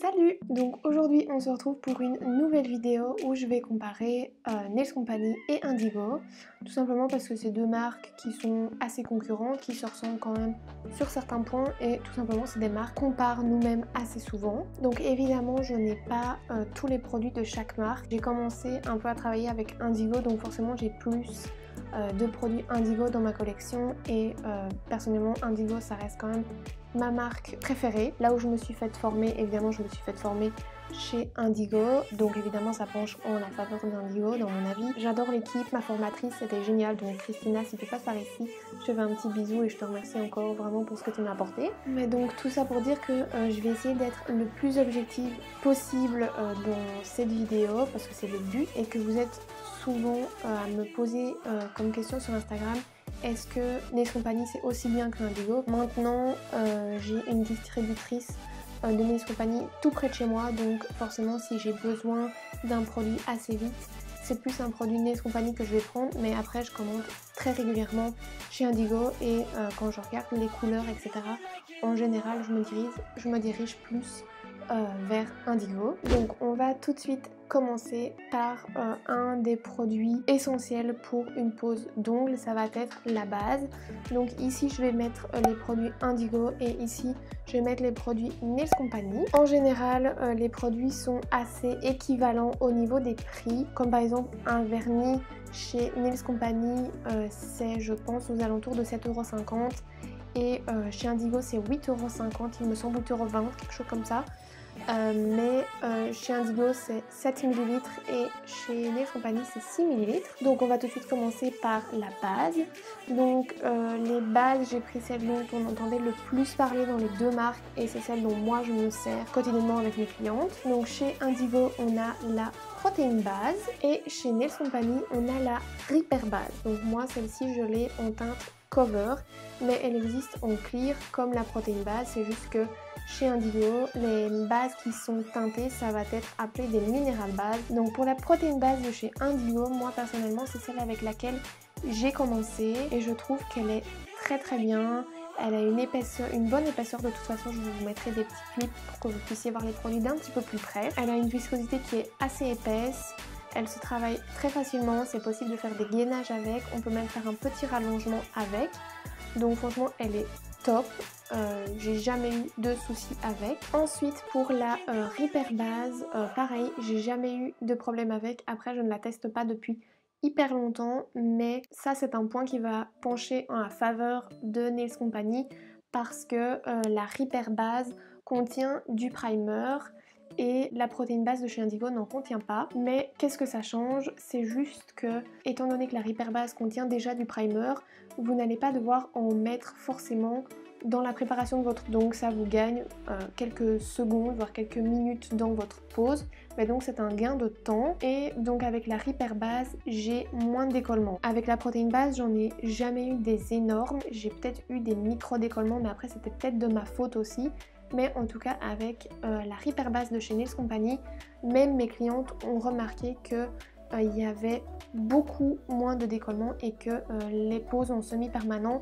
Salut! Donc aujourd'hui on se retrouve pour une nouvelle vidéo où je vais comparer euh, Nails Company et Indigo. Tout simplement parce que c'est deux marques qui sont assez concurrentes, qui se ressemblent quand même sur certains points et tout simplement c'est des marques qu'on compare nous-mêmes assez souvent. Donc évidemment je n'ai pas euh, tous les produits de chaque marque. J'ai commencé un peu à travailler avec Indigo donc forcément j'ai plus de produits Indigo dans ma collection et euh, personnellement Indigo ça reste quand même ma marque préférée. Là où je me suis faite former, évidemment je me suis faite former chez Indigo, donc évidemment ça penche en la faveur d'Indigo dans mon avis. J'adore l'équipe, ma formatrice c'était génial, donc Christina si tu passes par ici, je te fais un petit bisou et je te remercie encore vraiment pour ce que tu m'as apporté. Mais donc tout ça pour dire que euh, je vais essayer d'être le plus objective possible dans cette vidéo parce que c'est le but et que vous êtes souvent euh, à me poser euh, comme question sur Instagram est-ce que Nails Company c'est aussi bien que Indigo Maintenant euh, j'ai une distributrice de Nails Company tout près de chez moi. Donc forcément si j'ai besoin d'un produit assez vite c'est plus un produit Nails Company que je vais prendre. Mais après je commande très régulièrement chez Indigo et quand je regarde les couleurs etc en général je me dirige, je me dirige plus vers Indigo. Donc on va tout de suite commencer par euh, un des produits essentiels pour une pose d'ongles, ça va être la base. Donc ici je vais mettre euh, les produits Indigo et ici je vais mettre les produits Nails Company. En général euh, les produits sont assez équivalents au niveau des prix, comme par exemple un vernis chez Nails Company c'est je pense aux alentours de 7,50€ et chez Indigo c'est 8,50€, il me semble 8,20€, quelque chose comme ça. Euh, mais euh, chez Indigo c'est 7 ml et chez Nails Company c'est 6 ml. Donc on va tout de suite commencer par la base. Donc euh, les bases, j'ai pris celle dont on entendait le plus parler dans les deux marques et c'est celle dont moi je me sers quotidiennement avec mes clientes. Donc chez Indigo on a la protéine base et chez Nails Company on a la Repair base. Donc moi celle-ci je l'ai en teinte cover mais elle existe en clear comme la protéine base, c'est juste que chez Indigo, les bases qui sont teintées, ça va être appelé des minéral bases. Donc pour la protéine base de chez Indigo, moi personnellement, c'est celle avec laquelle j'ai commencé et je trouve qu'elle est très très bien. Elle a une épaisseur, une bonne épaisseur de toute façon, je vous mettrai des petits clips pour que vous puissiez voir les produits d'un petit peu plus près. Elle a une viscosité qui est assez épaisse, elle se travaille très facilement, c'est possible de faire des gainages avec, on peut même faire un petit rallongement avec. Donc franchement elle est top. Euh, j'ai jamais eu de soucis avec. Ensuite pour la euh, base, euh, pareil, j'ai jamais eu de problème avec. Après je ne la teste pas depuis hyper longtemps, mais ça c'est un point qui va pencher en la faveur de Nails Company parce que la Repair base contient du primer et la protéine base de chez Indigo n'en contient pas. Mais qu'est-ce que ça change? C'est juste que, étant donné que la Repair base contient déjà du primer, vous n'allez pas devoir en mettre forcément dans la préparation de votre donc ça vous gagne euh, quelques secondes voire quelques minutes dans votre pause. Mais donc c'est un gain de temps et donc avec la Repair base j'ai moins de décollement. Avec la protéine base j'en ai jamais eu des énormes. J'ai peut-être eu des micro décollements mais après c'était peut-être de ma faute aussi. Mais en tout cas avec euh, la Repair base de chez Nails Company même mes clientes ont remarqué que euh, il y avait beaucoup moins de décollement et que les poses en semi-permanent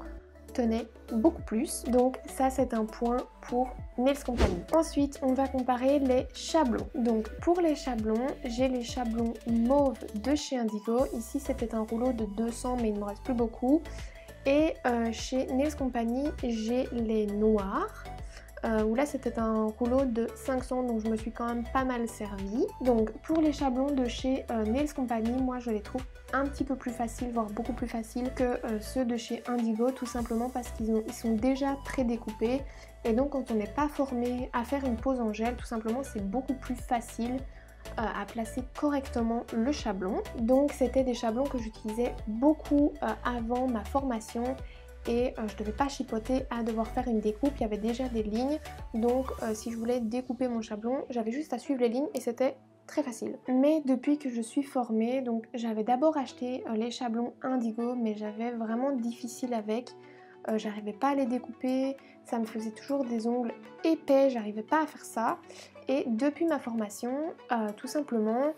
beaucoup plus. Donc ça c'est un point pour Nails Company. Ensuite on va comparer les chablons. Donc pour les chablons, j'ai les chablons mauve de chez Indigo. Ici c'était un rouleau de 200 mais il ne me reste plus beaucoup. Et euh, chez Nails Company j'ai les noirs euh, où là c'était un rouleau de 500 donc je me suis quand même pas mal servi. Donc pour les chablons de chez euh, Nails Company, moi je les trouve un petit peu plus faciles, voire beaucoup plus faciles que euh, ceux de chez Indigo tout simplement parce qu'ils ils sont déjà pré-découpés et donc quand on n'est pas formé à faire une pose en gel tout simplement c'est beaucoup plus facile à placer correctement le chablon. Donc c'était des chablons que j'utilisais beaucoup avant ma formation et euh, je devais pas chipoter à devoir faire une découpe, il y avait déjà des lignes. Donc euh, si je voulais découper mon chablon j'avais juste à suivre les lignes et c'était très facile. Mais depuis que je suis formée, donc j'avais d'abord acheté euh, les chablons indigo mais j'avais vraiment difficile avec, j'arrivais pas à les découper, ça me faisait toujours des ongles épais, j'arrivais pas à faire ça. Et depuis ma formation tout simplement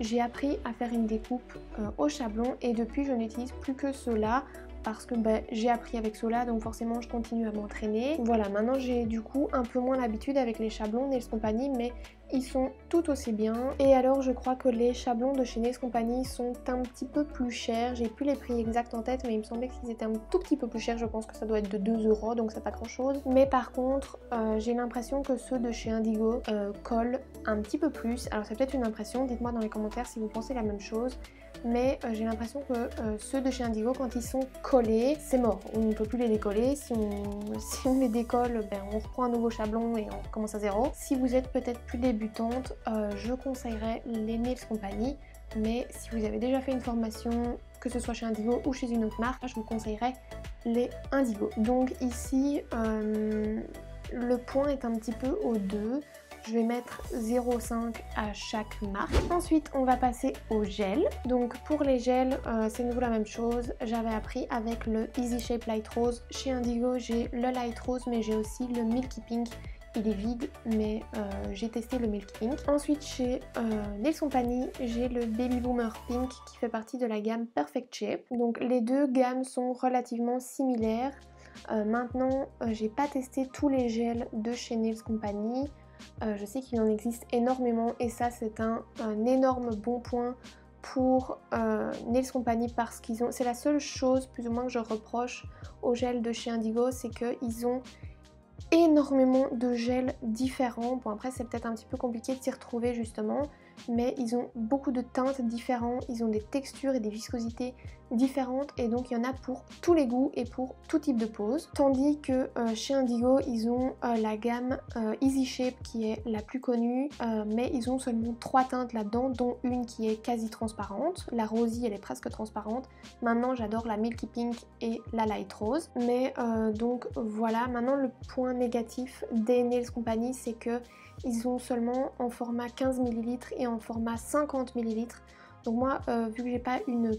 j'ai appris à faire une découpe au chablon. Et depuis je n'utilise plus que cela parce que bah, j'ai appris avec cela donc forcément je continue à m'entraîner. Voilà, maintenant j'ai du coup un peu moins l'habitude avec les chablons Nails Company mais ils sont tout aussi bien. Et alors je crois que les chablons de chez Nails Company sont un petit peu plus chers. J'ai plus les prix exacts en tête mais il me semblait qu'ils étaient un tout petit peu plus chers. Je pense que ça doit être de 2 euros donc c'est pas grand chose. Mais par contre euh, j'ai l'impression que ceux de chez Indigo euh, collent un petit peu plus. Alors c'est peut-être une impression, dites-moi dans les commentaires si vous pensez la même chose mais euh, j'ai l'impression que euh, ceux de chez Indigo, quand ils sont collés, c'est mort. On ne peut plus les décoller. Si on, les décolle, ben, on reprend un nouveau chablon et on recommence à zéro. Si vous êtes peut-être plus débutante, euh, je conseillerais les Nails Company. Mais si vous avez déjà fait une formation, que ce soit chez Indigo ou chez une autre marque, je vous conseillerais les Indigo. Donc ici, le point est un petit peu au 2. Je vais mettre 0,5 à chaque marque. Ensuite, on va passer au gel. Donc pour les gels, euh, c'est nouveau la même chose. J'avais appris avec le Easy Shape Light Rose. Chez Indigo, j'ai le Light Rose, mais j'ai aussi le Milky Pink. Il est vide, mais euh, j'ai testé le Milky Pink. Ensuite, chez euh, Nails Company, j'ai le Baby Boomer Pink qui fait partie de la gamme Perfect Shape. Donc les deux gammes sont relativement similaires. maintenant, j'ai pas testé tous les gels de chez Nails Company. Euh, je sais qu'il en existe énormément et ça c'est un, énorme bon point pour euh, Nails Company parce qu'ils ont... C'est la seule chose plus ou moins que je reproche au gel de chez Indigo, c'est qu'ils ont énormément de gels différents. Bon après c'est peut-être un petit peu compliqué de s'y retrouver justement, mais ils ont beaucoup de teintes différentes, ils ont des textures et des viscosités différentes et donc il y en a pour tous les goûts et pour tout type de pose. Tandis que euh, chez Indigo ils ont euh, la gamme euh, Easy Shape qui est la plus connue mais ils ont seulement trois teintes là-dedans dont une qui est quasi transparente. La Rosy elle est presque transparente. Maintenant j'adore la Milky Pink et la Light Rose. Mais donc voilà, maintenant le point négatif des Nails Company c'est que ils ont seulement en format 15 ml et en format 50 ml. Donc moi, euh, vu que j'ai pas une...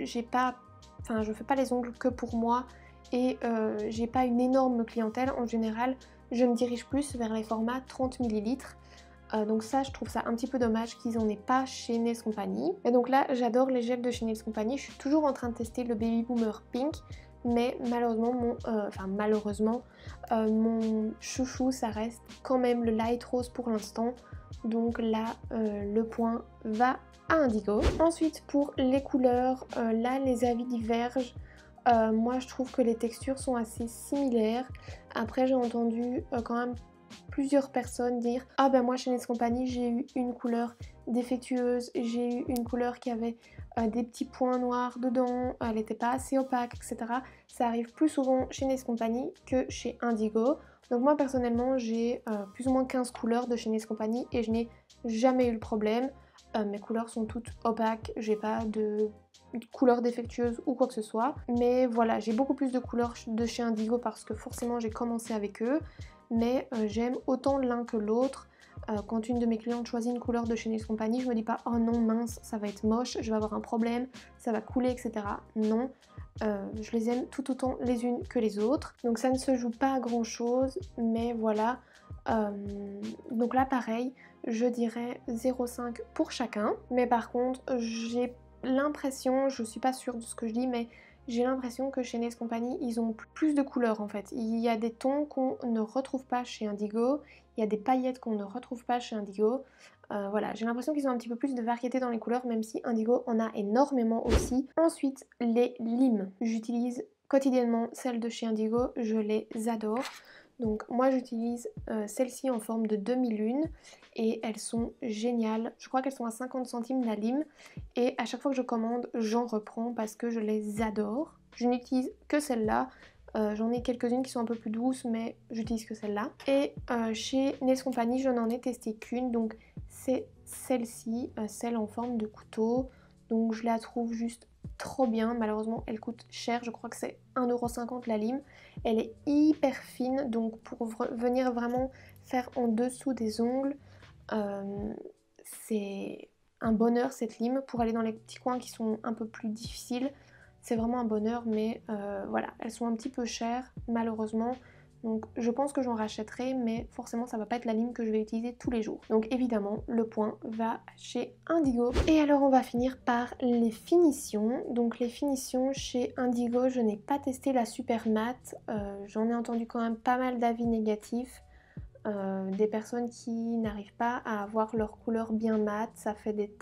J'ai pas... Enfin, je fais pas les ongles que pour moi et euh, j'ai pas une énorme clientèle, en général, je me dirige plus vers les formats 30 ml. Euh, donc ça, je trouve ça un petit peu dommage qu'ils en aient pas chez Nails Company. Et donc là, j'adore les gels de chez Nails Company. Je suis toujours en train de tester le Baby Boomer Pink mais malheureusement mon, euh, enfin malheureusement euh, mon chouchou ça reste quand même le light rose pour l'instant. Donc là euh, le point va à indigo. Ensuite pour les couleurs là les avis divergent. Moi je trouve que les textures sont assez similaires. Après j'ai entendu quand même plusieurs personnes dire ah ben moi chez Nes Company j'ai eu une couleur défectueuse, j'ai eu une couleur qui avait euh, des petits points noirs dedans, elle n'était pas assez opaque, etc. Ça arrive plus souvent chez Nes Company que chez Indigo. Donc moi personnellement j'ai euh, plus ou moins 15 couleurs de chez Nes Company et je n'ai jamais eu le problème. Euh, mes couleurs sont toutes opaques, j'ai pas de couleurs défectueuses ou quoi que ce soit. Mais voilà, j'ai beaucoup plus de couleurs de chez Indigo parce que forcément j'ai commencé avec eux. Mais j'aime autant l'un que l'autre. Euh, quand une de mes clientes choisit une couleur de chez Company, je me dis pas oh non mince, ça va être moche, je vais avoir un problème, ça va couler, etc. Non, euh, je les aime tout autant les unes que les autres. Donc ça ne se joue pas à grand chose, mais voilà. Euh, donc là pareil, je dirais 0,5 pour chacun. Mais par contre, j'ai l'impression, je suis pas sûre de ce que je dis, mais j'ai l'impression que chez Nails Company, ils ont plus de couleurs en fait. Il y a des tons qu'on ne retrouve pas chez Indigo, il y a des paillettes qu'on ne retrouve pas chez Indigo. Euh, voilà, j'ai l'impression qu'ils ont un petit peu plus de variété dans les couleurs, même si Indigo en a énormément aussi. Ensuite, les limes. J'utilise quotidiennement celles de chez Indigo, je les adore. Donc moi j'utilise euh, celles-ci en forme de demi-lune et elles sont géniales. Je crois qu'elles sont à 50 centimes la lime et à chaque fois que je commande j'en reprends parce que je les adore. Je n'utilise que celle-là. Euh, j'en ai quelques-unes qui sont un peu plus douces mais j'utilise que celle-là. Et euh, chez Nails Company je n'en ai testé qu'une donc c'est celle-ci, celle en forme de couteau. Donc je la trouve juste trop bien. Malheureusement, elle coûte cher. Je crois que c'est 1,50€ la lime. Elle est hyper fine. Donc pour venir vraiment faire en dessous des ongles, euh, c'est un bonheur cette lime. Pour aller dans les petits coins qui sont un peu plus difficiles, c'est vraiment un bonheur. Mais euh, voilà, elles sont un petit peu chères malheureusement. Donc je pense que j'en rachèterai, mais forcément ça va pas être la ligne que je vais utiliser tous les jours. Donc évidemment, le point va chez Indigo. Et alors on va finir par les finitions. Donc les finitions chez Indigo, je n'ai pas testé la super matte. Euh, j'en ai entendu quand même pas mal d'avis négatifs. Euh, des personnes qui n'arrivent pas à avoir leur couleur bien mate, ça fait des,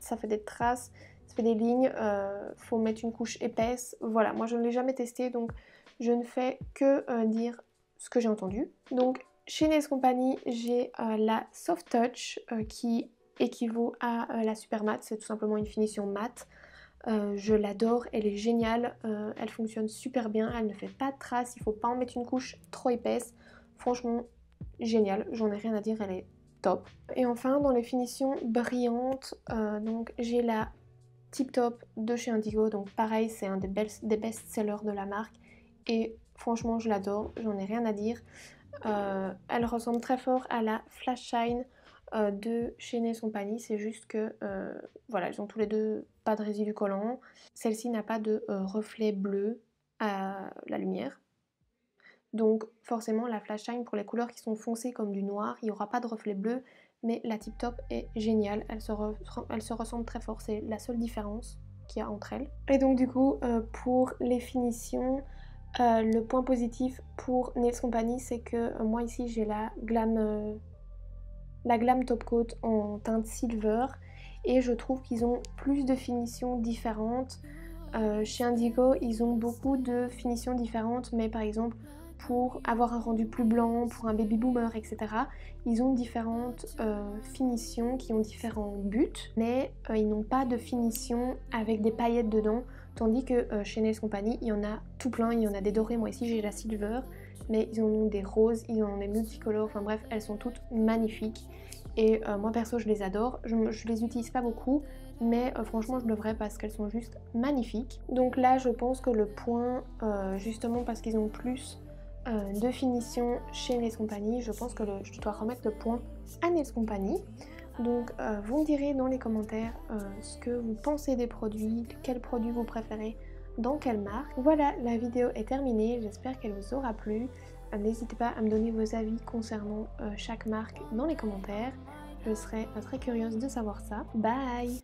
ça fait des traces, ça fait des lignes, euh, faut mettre une couche épaisse. Voilà, moi je ne l'ai jamais testé donc je ne fais que euh, dire ce que j'ai entendu. Donc chez Nails Company, j'ai la Soft Touch qui équivaut à la Super Matte, c'est tout simplement une finition matte. je l'adore, elle est géniale, elle fonctionne super bien, elle ne fait pas de traces, il ne faut pas en mettre une couche trop épaisse. Franchement, génial, j'en ai rien à dire, elle est top. Et enfin, dans les finitions brillantes, euh, j'ai la Tip Top de chez Indigo, donc pareil, c'est un des, des best-sellers de la marque, et franchement, je l'adore, j'en ai rien à dire. Euh, elle ressemble très fort à la Flash Shine euh, de chez Nails Company, c'est juste que, voilà, ils ont tous les deux pas de résidus collants. Celle-ci n'a pas de reflet bleu à la lumière, donc forcément la flash shine pour les couleurs qui sont foncées comme du noir, il n'y aura pas de reflet bleu, mais la tip top est géniale, elle se, elle se ressemble très fort, c'est la seule différence qu'il y a entre elles. Et donc du coup euh, pour les finitions, euh, le point positif pour Nails Company c'est que euh, moi ici j'ai la Glam, la Glam Top Coat en teinte silver et je trouve qu'ils ont plus de finitions différentes. chez Indigo, ils ont beaucoup de finitions différentes, mais par exemple, pour avoir un rendu plus blanc, pour un baby boomer, etc. Ils ont différentes euh, finitions qui ont différents buts, mais euh, ils n'ont pas de finition avec des paillettes dedans, tandis que euh, chez Nails Company, il y en a tout plein, il y en a des dorés, moi ici j'ai la silver, mais ils en ont des roses, ils en ont des multicolores, enfin bref, elles sont toutes magnifiques. Et moi perso, je les adore. Je, je les utilise pas beaucoup, mais franchement, je devrais parce qu'elles sont juste magnifiques. Donc là, je pense que le point, justement parce qu'ils ont plus euh, de finition chez Nails Company. Je pense que je dois remettre le point à Nails Company. Donc euh, vous me direz dans les commentaires euh, ce que vous pensez des produits, quel produit vous préférez, dans quelle marque. Voilà, la vidéo est terminée, j'espère qu'elle vous aura plu. N'hésitez pas à me donner vos avis concernant chaque marque dans les commentaires. Je serais très curieuse de savoir ça. Bye